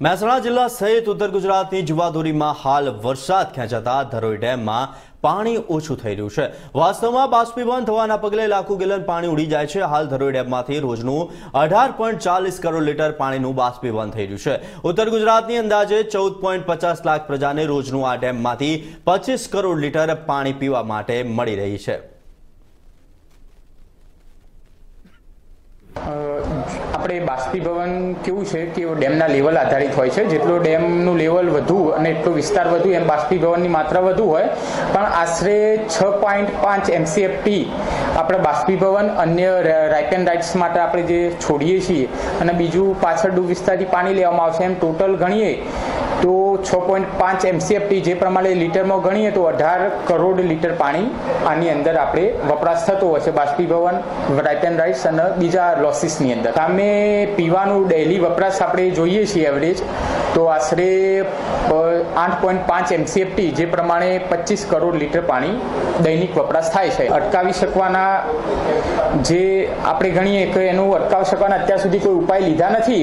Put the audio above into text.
મહેસાણા જિલ્લા સહિત ઉત્તર ગુજરાતની જીવાદોરીમાં હાલ વરસાદ ખેંચાતા ધરોઈ ડેમમાં પાણી ઓછું થઈ રહ્યું છે. વાસ્તવમાં બાષ્પીભવન થવાના પગલે લાખો ગેલન પાણી ઉડી જાય છે. હાલ ધરોઈ ડેમમાંથી રોજનું અઢાર પોઈન્ટ ચાલીસ કરોડ લીટર પાણીનું બાષ્પીભવન થઈ રહ્યું છે. ઉત્તર ગુજરાતની અંદાજે ચૌદ પોઈન્ટ પચાસ લાખ પ્રજાને રોજનું આ ડેમમાંથી પચીસ કરોડ લીટર પાણી પીવા માટે મળી રહી છે. આપણે બાષ્પીભવન કેવું છે કે ડેમના લેવલ આધારિત હોય છે. જેટલો ડેમનું લેવલ વધુ અને એટલો વિસ્તાર વધુ, એમ બાષ્પીભવનની માત્રા વધુ હોય. પણ આશરે છ પોઈન્ટ પાંચ એમસીએફટી આપણે બાષ્પીભવન અન્ય રાઇટ એન્ડ રાઇટ્સ માટે આપણે જે છોડીએ છીએ અને બીજું પાછળ ડૂબ વિસ્તારથી પાણી લેવામાં આવશે એમ ટોટલ ગણીએ તો છ પોઈન્ટ પાંચ એમસીએફટી જે પ્રમાણે લીટરમાં ગણીએ તો અઢાર કરોડ લીટર પાણી આની અંદર આપણે વપરાશ થતો હોય છે. બાષ્પીભવન રાઇટ એન્ડ રાઇટ્સ અને બીજા લોસીસની અંદર. સામે પીવાનું ડેલી વપરાશ આપણે જોઈએ છીએ એવરેજ તો આશરે આઠ પોઈન્ટ પાંચ એમસીએફટી જે પ્રમાણે પચીસ કરોડ લીટર પાણી દૈનિક વપરાશ થાય છે. અટકાવી શકવાના જે આપણે ગણીએ કે એનું અટકાવી શકવાના અત્યાર સુધી કોઈ ઉપાય લીધા નથી.